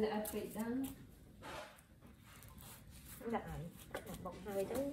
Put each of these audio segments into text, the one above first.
là phải đăng đặt ảnh đặt bọc hai chứ.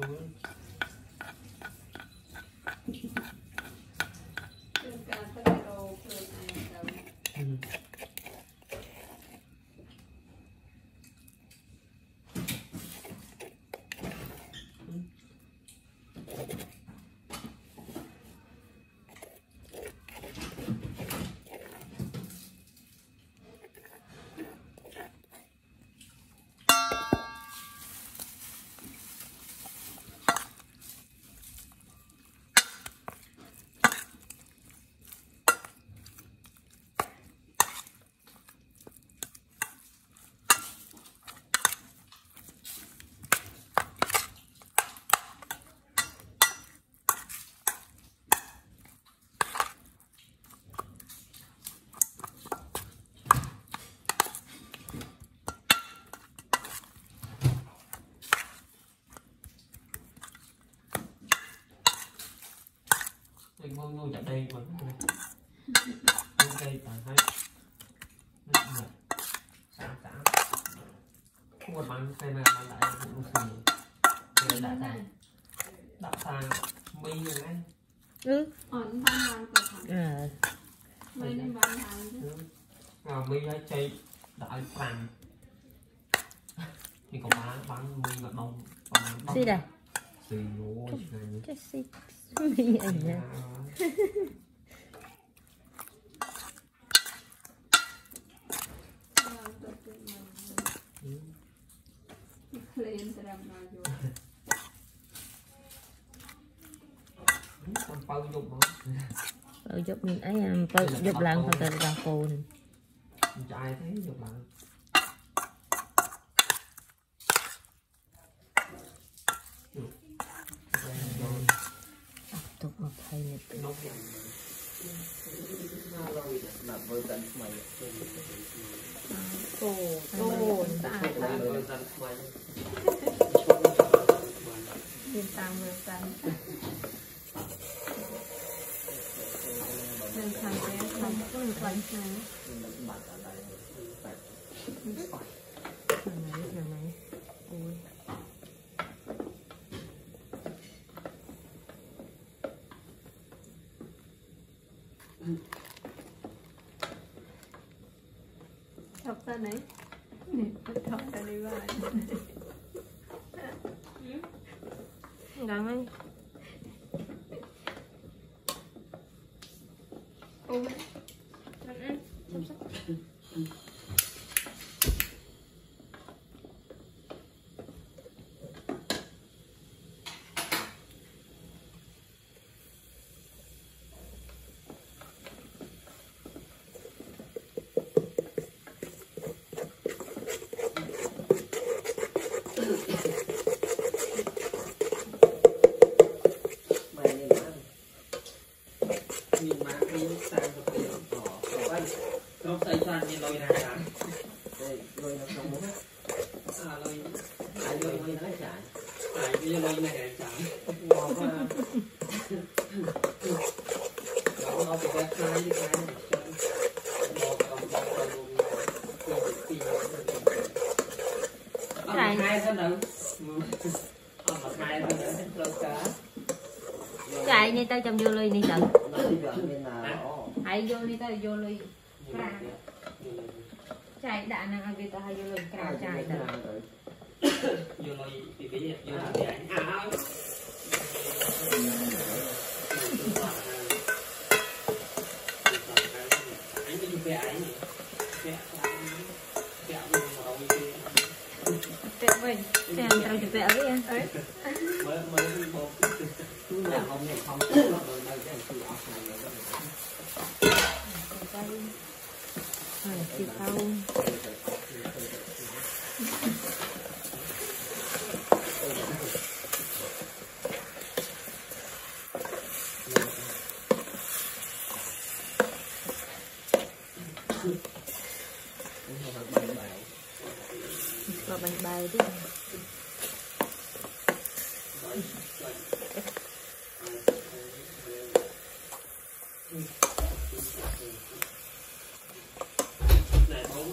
Valor. con con chặt đây mà. Con cây và hai một sáu tám không một bằng cây mà bằng lại cũng không gì đặt sang đặt sang mi rồi đấy. Ừ. Ổn bằng hàng, của thằng mi nên hàng chứ, à mi hay chơi đại bằng thì còn bán bán mi mà bông. Xì đây xì luôn cái មានអីណាក្លែងសម្រាប់ណាយកអំបើយប់មកបើយប់មានអីអំបើយប់ឡើងទៅដល់កូនចាយទេយប់ឡើង 20នាទីដាក់វើតាន់ថ្មីអូអូស្អាតដាក់វើតាន់ថ្មីមានតាមវើតាន់នឹងខាងខាងខ្លួនខ្លាំងខ្លាំងបាត់ ชอบตอนไหนนี่ทอบตาในบ้านยังไง មកប្រវត្តិខ្មែរខ្មែរមកដល់ដល់ដល់ទៅទីអត់ថ្ងៃទៅដល់អត់ថ្ងៃទៅដល់ត្រូវការ chạy đi tao chồng vô ly đi tự hãy vô đi, tao vô ly. Chạy đã năng ăn việc tao hay vô ly. Cào chạy tao vô ly, thì cái gì vô ly thì anh à không nhận không nó rồi đây cái sự ọc này rồi đó Rồi chị tao Có bánh bay đấy Ừ. này bốn.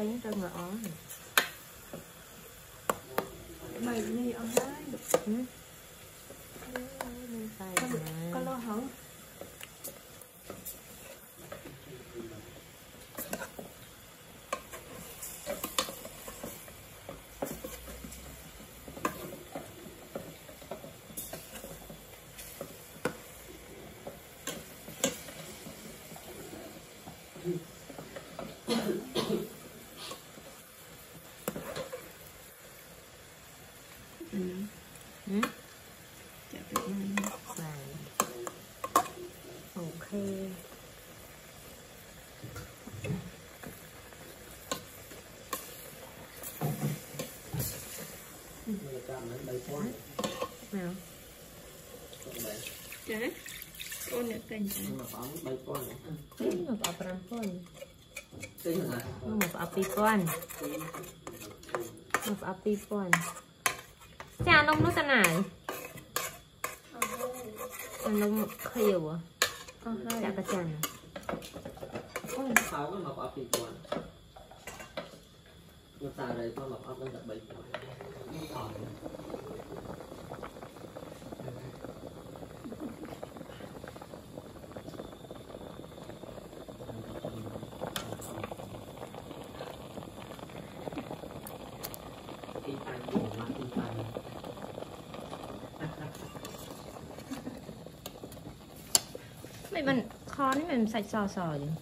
Đấy nó ngỡ Mày đi ông đấy. Ừ. Có, mà. có ចាក់ទឹកបានបាទអូខេតាមនឹង3ពាន់ណាចាអូនអ្នកតែងចាមកបង3ពាន់មកអប5ពាន់ចេញមកមកអប2ពាន់មកអប2ពាន់ចានំនោះតាណាយ มันนมเคยยู่อ่จักรจนทร์จันขาวก็แบบอับปีกวนมันตาอะไรก็แบบอับตั้แบบใบกวน ไม่มันคอนี่มันใส่ซอสออยู่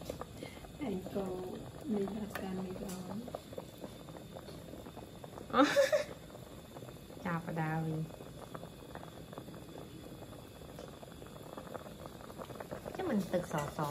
Anh có mình đặt cả mình có. จาประดาวีจะมันตึกสอสอ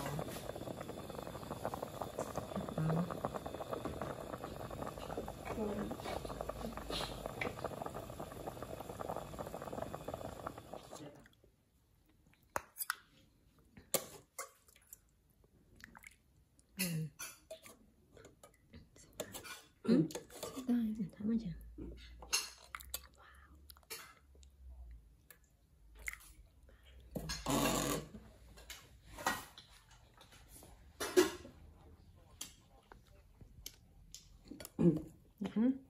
嗯？当然有点他们讲嗯。嗯。